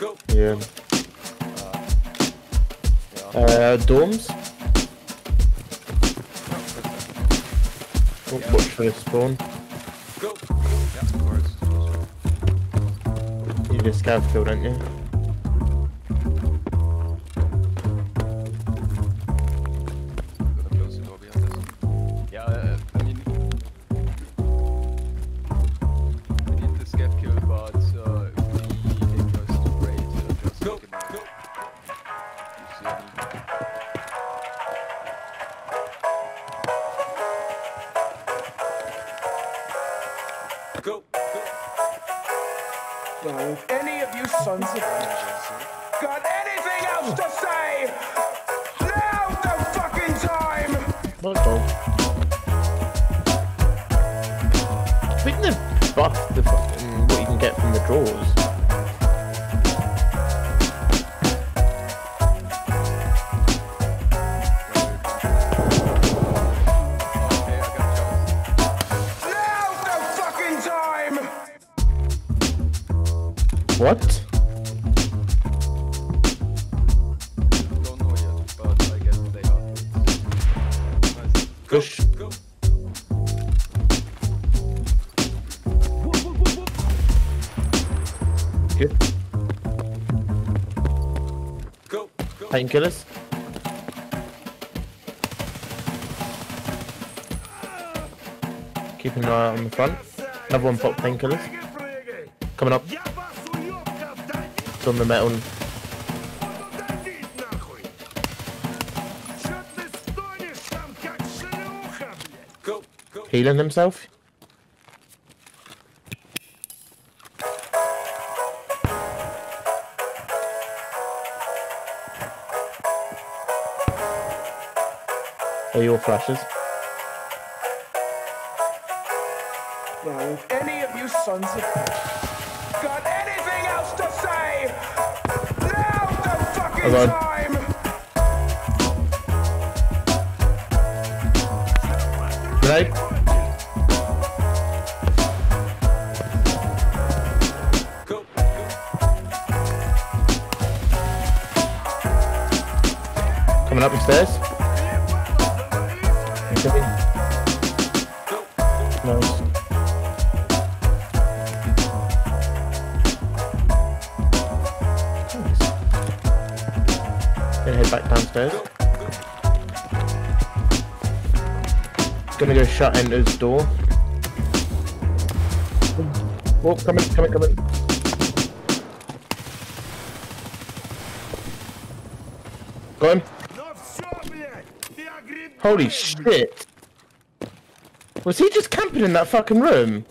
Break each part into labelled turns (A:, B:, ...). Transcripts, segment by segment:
A: Yeah. Uh, dorms. Oh, watch for the spawn.
B: Yeah, of course.
A: You just scav kill, don't you?
B: Go, go.
C: Now, if any of you sons of bitches got anything else to say, now's the fucking time!
A: Not at all. Speaking of the fucking what you can get from the drawers. Good.
B: Go. Go.
A: Painkillers. Keeping an eye on the front. Another one pop painkillers. Coming up. On the metal. Healing himself. Are your flashes?
C: Now, if any of you sons of
A: Hold on.
C: time!
A: Coming up the stairs. Nice. Downstairs. Gonna go shut Ender's door. Oh, oh coming, coming, coming. Got him. Holy shit! Was he just camping in that fucking room?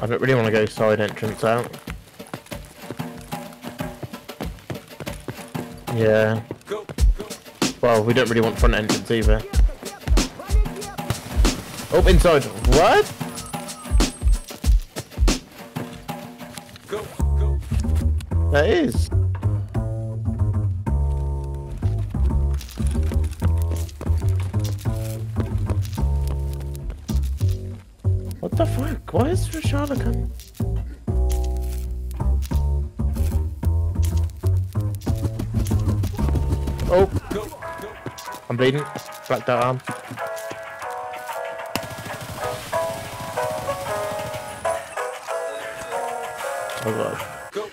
A: I don't really want to go side entrance out. Yeah. Well, we don't really want front entrance either. Oh, inside. What? That is. The fuck? Why is Reshala coming? Oh,
B: Go. Go.
A: I'm bleeding. Blacked out arm. Oh god.
B: Go.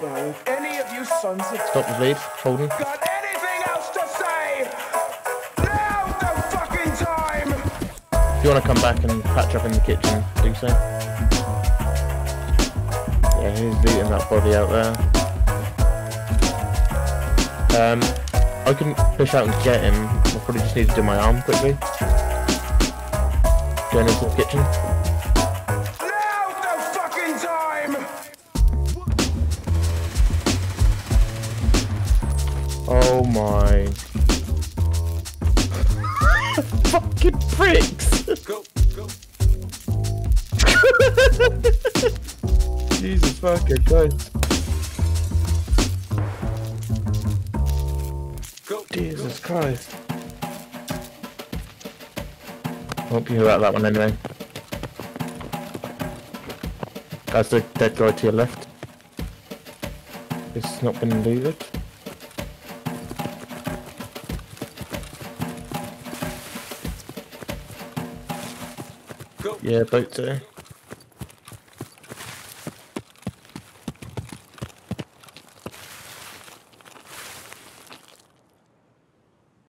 B: Go.
C: Any of you sons of
A: Stop the bleed. Holding.
C: got
A: If you want to come back and patch up in the kitchen, do so. Yeah, he's looting that body out there. Um, I can push out and get him. I probably just need to do my arm quickly. Going into the kitchen.
C: Now's the fucking time!
A: Oh my. Fucking pricks!
B: Go. Go.
A: Jesus fucking Christ.
B: Go.
A: Jesus Jesus Christ. Hope you hear about that one anyway. That's the dead guy to your left. It's not been looted.
B: Go.
A: Yeah, boat there.